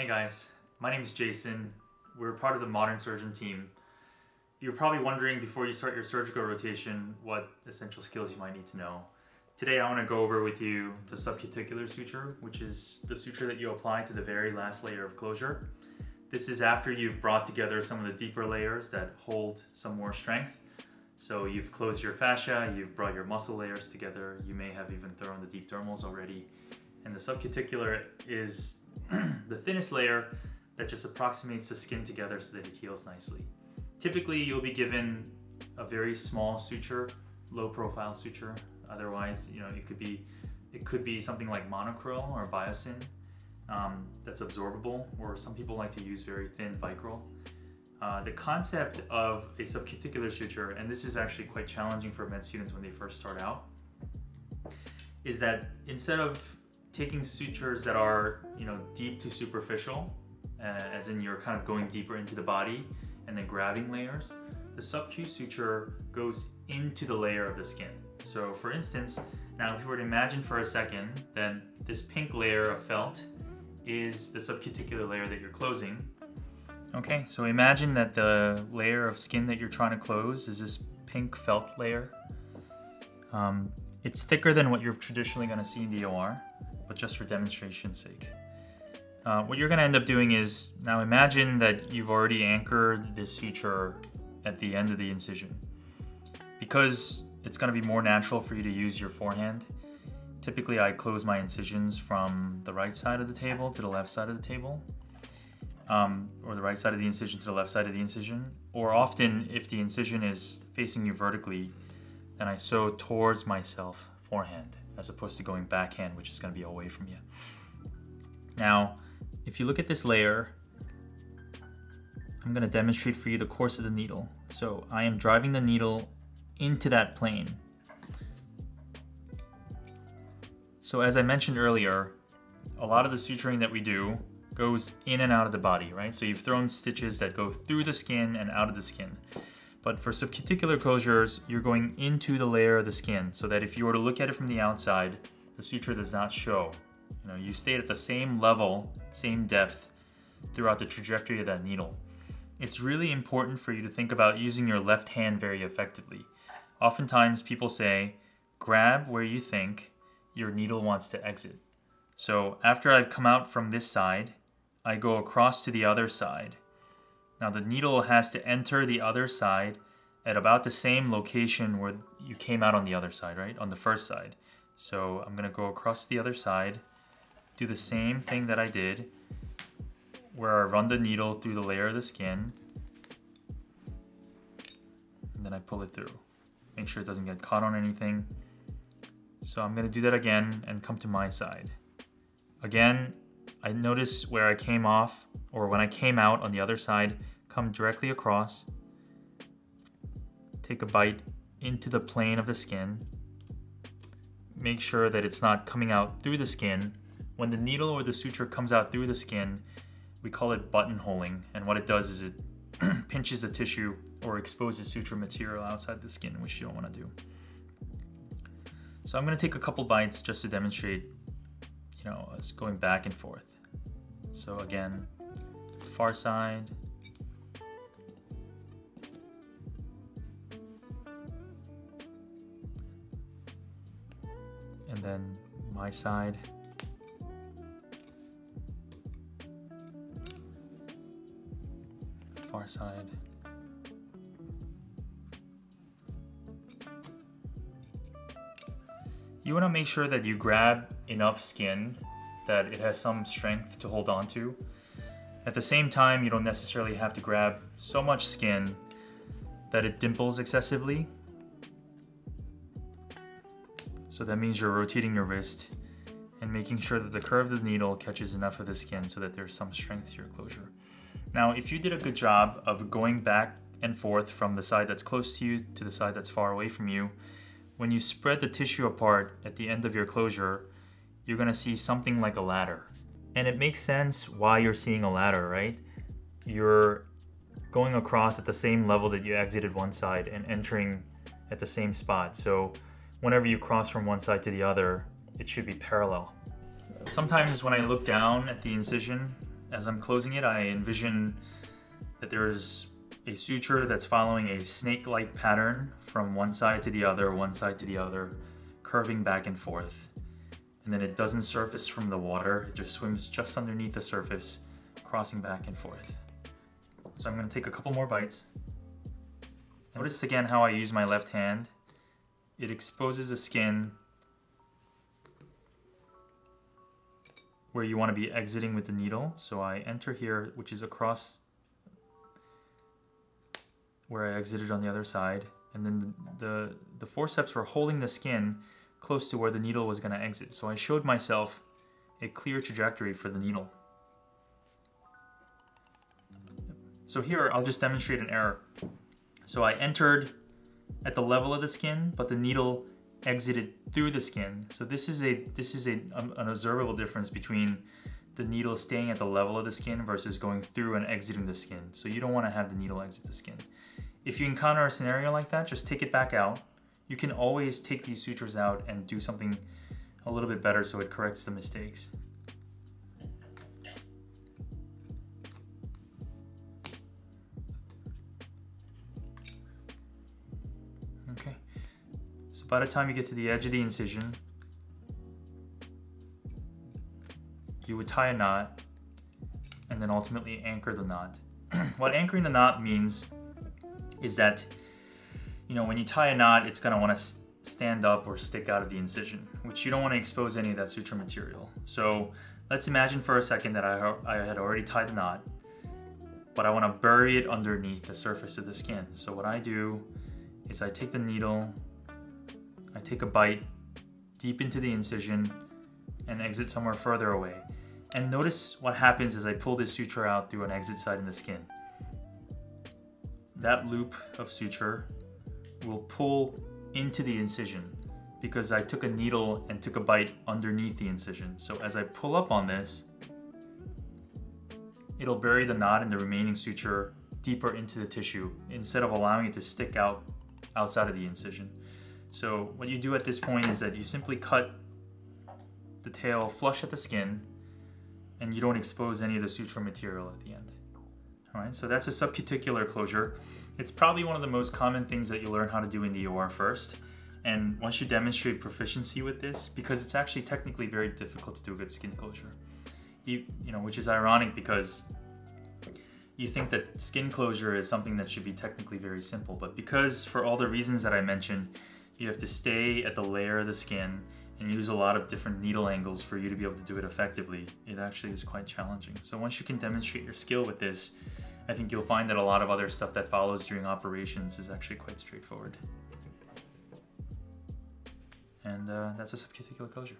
Hey guys, my name is Jason. We're part of the Modern Surgeon team. You're probably wondering before you start your surgical rotation what essential skills you might need to know. Today I want to go over with you the subcuticular suture, which is the suture that you apply to the very last layer of closure. This is after you've brought together some of the deeper layers that hold some more strength. So you've closed your fascia, you've brought your muscle layers together, you may have even thrown the deep dermals already. And the subcuticular is the thinnest layer that just approximates the skin together so that it heals nicely. Typically, you'll be given a very small suture, low profile suture. Otherwise, you know, it could be it could be something like monocryl or biosyn um, that's absorbable, or some people like to use very thin vicryl. Uh, the concept of a subcuticular suture, and this is actually quite challenging for med students when they first start out, is that instead of taking sutures that are you know deep to superficial, uh, as in you're kind of going deeper into the body and then grabbing layers, the subcu suture goes into the layer of the skin. So for instance, now if you were to imagine for a second, then this pink layer of felt is the subcuticular layer that you're closing. Okay, so imagine that the layer of skin that you're trying to close is this pink felt layer. Um, it's thicker than what you're traditionally going to see in the OR, just for demonstration's sake. Uh, what you're going to end up doing is, now imagine that you've already anchored this suture at the end of the incision. Because it's going to be more natural for you to use your forehand, typically I close my incisions from the right side of the table to the left side of the table. Um, or the right side of the incision to the left side of the incision. Or often, if the incision is facing you vertically, then I sew towards myself forehand as opposed to going backhand, which is going to be away from you. Now, if you look at this layer, I'm going to demonstrate for you the course of the needle. So I am driving the needle into that plane. So as I mentioned earlier, a lot of the suturing that we do goes in and out of the body, right? So you've thrown stitches that go through the skin and out of the skin. But for subcuticular closures, you're going into the layer of the skin so that if you were to look at it from the outside, the suture does not show. You know, you stay at the same level, same depth throughout the trajectory of that needle. It's really important for you to think about using your left hand very effectively. Oftentimes people say, grab where you think your needle wants to exit. So after I've come out from this side, I go across to the other side. Now the needle has to enter the other side at about the same location where you came out on the other side, right? On the first side. So I'm gonna go across the other side, do the same thing that I did, where I run the needle through the layer of the skin, and then I pull it through. Make sure it doesn't get caught on anything. So I'm gonna do that again and come to my side. Again, I notice where I came off, or when I came out on the other side, come directly across, take a bite into the plane of the skin, make sure that it's not coming out through the skin. When the needle or the suture comes out through the skin, we call it buttonholing, and what it does is it pinches the tissue or exposes suture material outside the skin, which you don't want to do. So I'm going to take a couple bites just to demonstrate, you know, it's going back and forth. So again, far side. And then my side. Far side. You want to make sure that you grab enough skin that it has some strength to hold on to. At the same time, you don't necessarily have to grab so much skin that it dimples excessively. So that means you're rotating your wrist and making sure that the curve of the needle catches enough of the skin so that there's some strength to your closure. Now, if you did a good job of going back and forth from the side that's close to you to the side that's far away from you, when you spread the tissue apart at the end of your closure, you're gonna see something like a ladder. And it makes sense why you're seeing a ladder, right? You're going across at the same level that you exited one side and entering at the same spot. So whenever you cross from one side to the other, it should be parallel. Sometimes when I look down at the incision, as I'm closing it, I envision that there's a suture that's following a snake-like pattern from one side to the other, one side to the other, curving back and forth. And then it doesn't surface from the water, it just swims just underneath the surface, crossing back and forth. So I'm gonna take a couple more bites. Notice again how I use my left hand. It exposes the skin where you want to be exiting with the needle. So I enter here, which is across where I exited on the other side. And then the, the, the forceps were holding the skin close to where the needle was going to exit. So I showed myself a clear trajectory for the needle. So here I'll just demonstrate an error. So I entered at the level of the skin, but the needle exited through the skin. So this is a this is a um, an observable difference between the needle staying at the level of the skin versus going through and exiting the skin. So you don't want to have the needle exit the skin. If you encounter a scenario like that, just take it back out. You can always take these sutures out and do something a little bit better so it corrects the mistakes. Okay, so by the time you get to the edge of the incision, you would tie a knot and then ultimately anchor the knot. what anchoring the knot means is that, you know, when you tie a knot, it's gonna wanna stand up or stick out of the incision, which you don't wanna expose any of that suture material. So let's imagine for a second that I, I had already tied the knot, but I wanna bury it underneath the surface of the skin. So what I do is I take the needle I take a bite deep into the incision and exit somewhere further away. And notice what happens as I pull this suture out through an exit site in the skin. That loop of suture will pull into the incision because I took a needle and took a bite underneath the incision. So as I pull up on this, it'll bury the knot and the remaining suture deeper into the tissue instead of allowing it to stick out outside of the incision. So what you do at this point is that you simply cut the tail flush at the skin and you don't expose any of the suture material at the end. All right, so that's a subcuticular closure. It's probably one of the most common things that you learn how to do in the OR first. And once you demonstrate proficiency with this, because it's actually technically very difficult to do a good skin closure, you, you know, which is ironic because you think that skin closure is something that should be technically very simple, but because for all the reasons that I mentioned, you have to stay at the layer of the skin and use a lot of different needle angles for you to be able to do it effectively. It actually is quite challenging. So once you can demonstrate your skill with this, I think you'll find that a lot of other stuff that follows during operations is actually quite straightforward. And uh, that's a subcuticular closure.